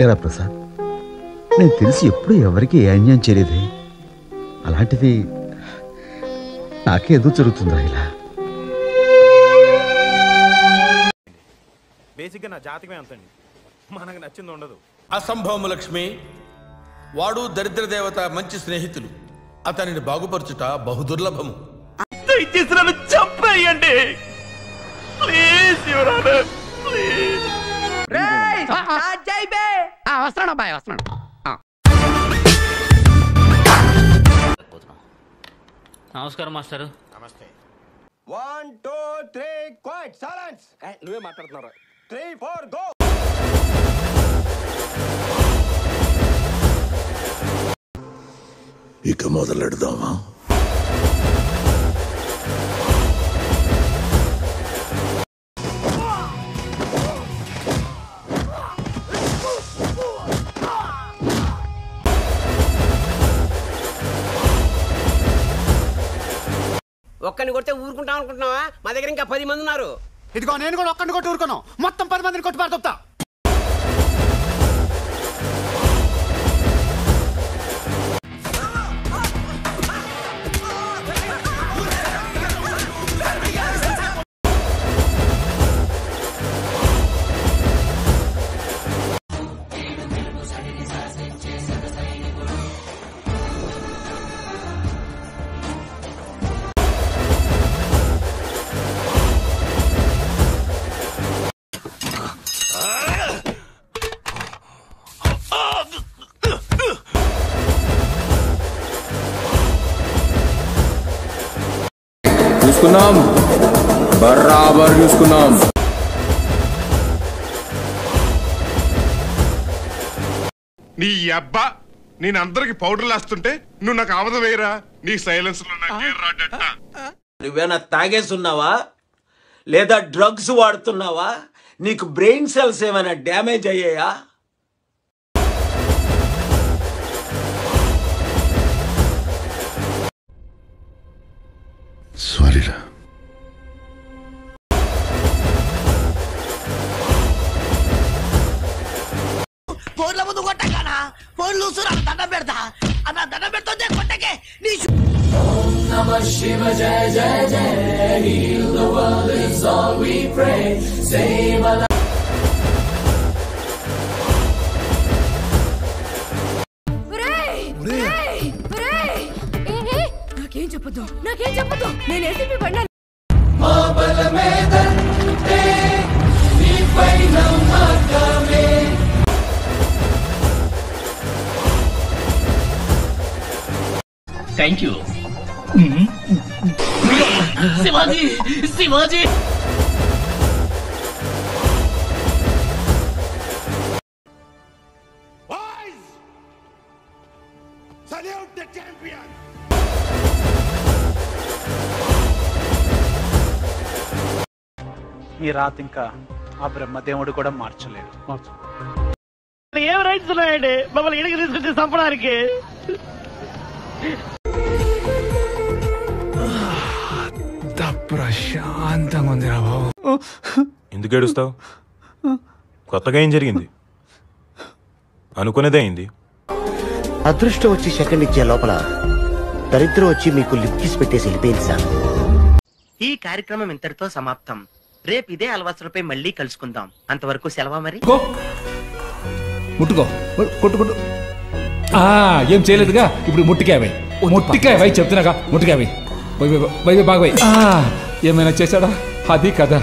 ఎరా ప్రసాద్ నేను తెలిసి ఎప్పుడు ఎవరికి ఏ అన్యాయం చేయలేదే. అలాంటిది నాకే ఎందుకు జరుగుతుందా ఇలా. బేసిక్గా నా జాతకమే అంతండి. మనకు నచ్చింది ఉండదు. అసంభవము లక్ష్మి వాడు దరిద్ర దేవత మంచి స్నేహితులు. అతనిని బాగుపరచుట బహుదుర్లభము దయచేసి నన్ను చంపేయండి. Please your honour please. వస్తున్నాడు అబ్బాయి వస్తున్నాడు. నమస్కారం master. One two three quiet silence. నువ్వే మాట్లాడుతున్నారా త్రీ ఫోర్ గో. ఇక మొదలెడదామా? ఒక్కని కొడితే ఊరుకుంటాం అనుకుంటున్నావా? మా దగ్గర ఇంకా పది మంది ఉన్నారు. ఇదిగో నేను కూడా ఒక్కడిని కొట్టి ఊరుకున్నాను మొత్తం పది మందిని కొట్టి పారుతా చూసుకుందాం. బరాబర్ చూసుకుందాం. నీ అబ్బా నేను అందరికి పౌడర్లు వేస్తుంటే నువ్వు నాకు ఆమదం వేయరా? నీ సైలెన్స్లో నాకు ఏం రాడట నువ్వేనా తాగేస్తున్నావా? లేదా డ్రగ్స్ వాడుతున్నావా? నీకు బ్రెయిన్ సెల్స్ ఏమైనా డ్యామేజ్ అయ్యాయా? దండం పెడతా. అన్న దండం పెడుతుందే కొట్టకే నీ నాకేం చెప్పొద్దు నాకేం చెప్పొద్దు. నేను ఏసీపీ పడినా thank you Shivaji Shivaji Salute the champion! ఈ రాత ఇంకా ఆ బ్రహ్మదేవుడు కూడా మార్చలేడు ఏం రైట్స్ ఉన్నాయండి మమ్మల్ని ఇడికి తీసుకొచ్చి చంపడానికి? ప్రశాంతంగా ఉందిరా బాబు. ఎందుకు ఏడుస్తావు? కొత్తగా ఏం జరిగింది? అనుకునేదే అయింది. అదృష్టం వచ్చి సెకండ్ ఇచ్చే లోపల దరిద్రం వచ్చి మీకు లిప్ కిస్ పెట్టేసి వెళ్ళిపోయింది సార్. ఈ కార్యక్రమం ఇంతటితో సమాప్తం. రేపు ఇదే అలవాసులపై మళ్ళీ కలుసుకుందాం. అంతవరకు సెలవా మరి? ముట్టుకో. కొట్టు కొట్టు. ఆ, ఏం చేయలేదుగా? ఇప్పుడు ముట్టికాయ ముట్టికాయ చెప్తున్నాగా. ముట్టికాయ వైవే వైవే వై, ఏమైనా చేశాడా? అది కదా.